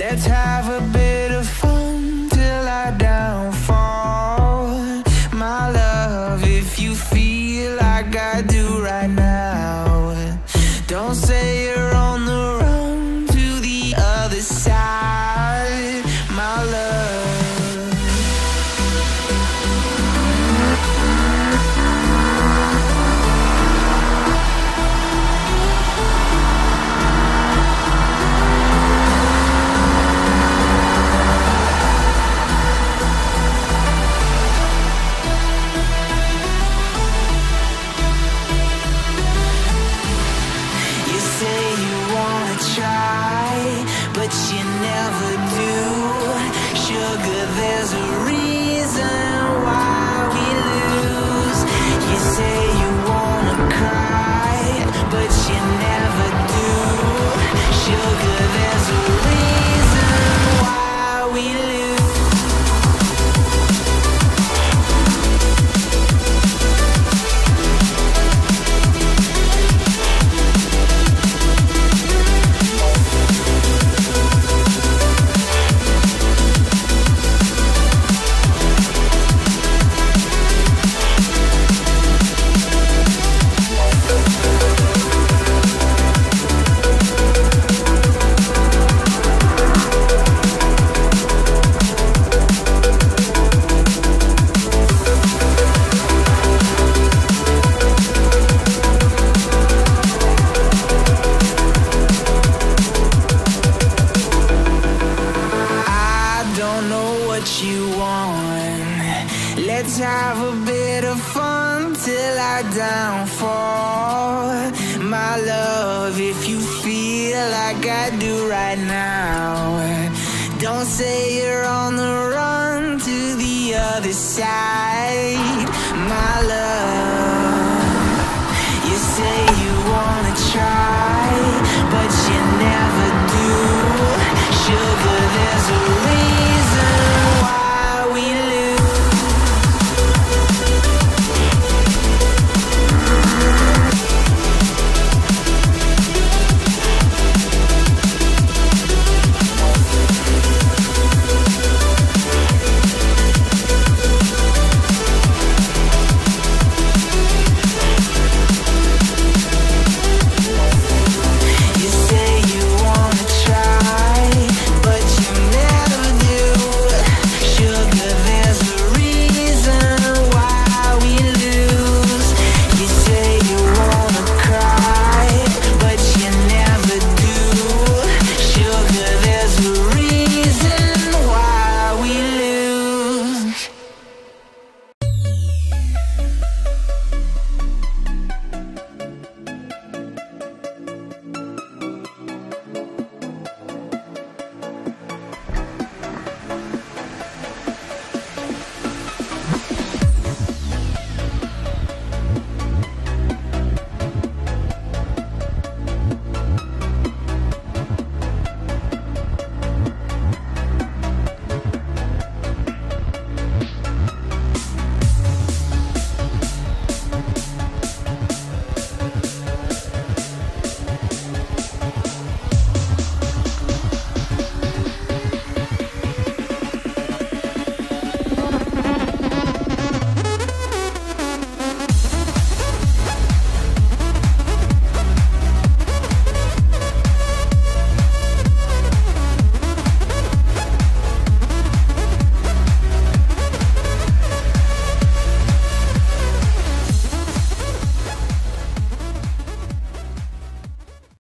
Let's have a bit there's a reason what you want. Let's have a bit of fun till I downfall. My love, if you feel like I do right now, don't say you're on the run to the other side. My love, you say.